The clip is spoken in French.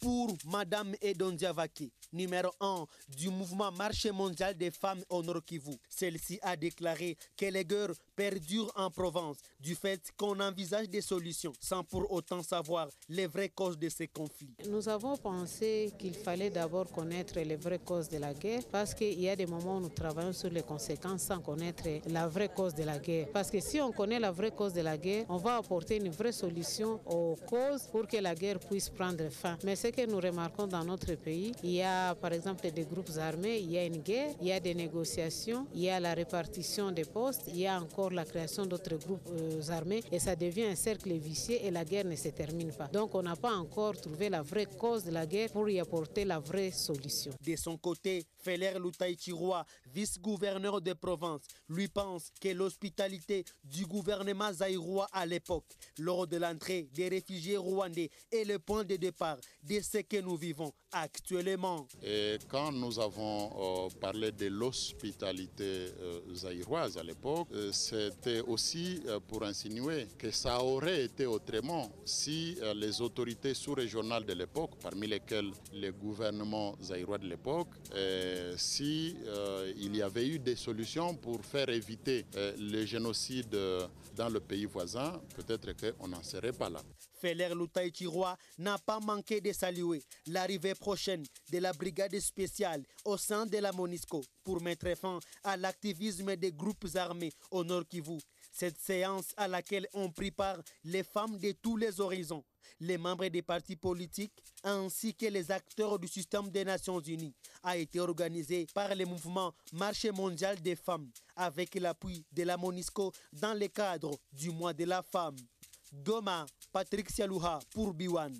pour Madame Edon Diavaki, numéro 1 du mouvement Marché mondial des femmes au Nord Kivu. Celle-ci a déclaré que les guerres perdurent en Provence du fait qu'on envisage des solutions sans pour autant savoir les vraies causes de ces conflits. Nous avons pensé qu'il fallait d'abord connaître les vraies causes de la guerre parce qu'il y a des moments où nous travaillons sur les conséquences sans connaître la vraie cause de la guerre. Parce que si on connaît la vraie cause de la guerre, on va apporter une vraie solution aux causes pour que la guerre puisse prendre fin. Mais ce que nous remarquons dans notre pays, il y a par exemple des groupes armés, il y a une guerre, il y a des négociations, il y a la répartition des postes, il y a encore la création d'autres groupes euh, armés et ça devient un cercle vicieux et la guerre ne se termine pas. Donc on n'a pas encore trouvé la vraie cause de la guerre pour y apporter la vraie solution. De son côté, Feller Loutaï vice-gouverneur de Provence, lui pense que l'hospitalité du gouvernement zaïrois à l'époque, lors de l'entrée des réfugiés rwandais, est le point de départ de ce que nous vivons actuellement. Et quand nous avons euh, parlé de l'hospitalité euh, zaïroise à l'époque, euh, c'était aussi pour insinuer que ça aurait été autrement si les autorités sous-régionales de l'époque, parmi lesquelles le gouvernement zaïrois de l'époque, si il y avait eu des solutions pour faire éviter le génocide dans le pays voisin, peut-être qu'on n'en serait pas là. Feller Loutaï n'a pas manqué de saluer l'arrivée prochaine de la brigade spéciale au sein de la MONISCO pour mettre fin à l'activisme des groupes armés au Nord Kivu. Cette séance à laquelle ont pris part les femmes de tous les horizons, les membres des partis politiques ainsi que les acteurs du système des Nations Unies a été organisée par le mouvement Marché mondial des femmes avec l'appui de la MONISCO dans le cadre du mois de la femme. Goma, Patrick Sialouha pour Biwan.